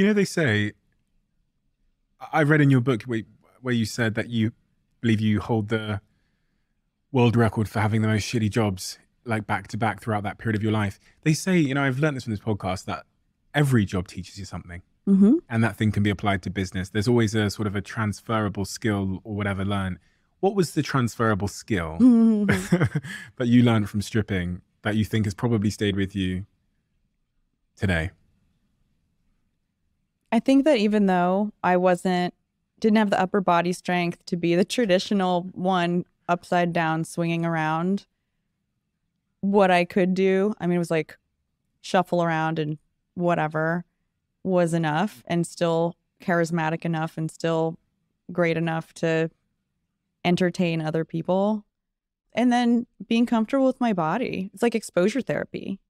You know, they say, I read in your book where, where you said that you believe you hold the world record for having the most shitty jobs like back to back throughout that period of your life. They say, you know, I've learned this from this podcast that every job teaches you something. Mm-hmm. And that thing can be applied to business. There's always a sort of a transferable skill or whatever learned. What was the transferable skill that you learned from stripping that you think has probably stayed with you today? I think that even though I wasn't, didn't have the upper body strength to be the traditional one upside down swinging around, what I could do, I mean, it was like shuffle around and whatever was enough and still charismatic enough and still great enough to entertain other people. And then being comfortable with my body. It's like exposure therapy.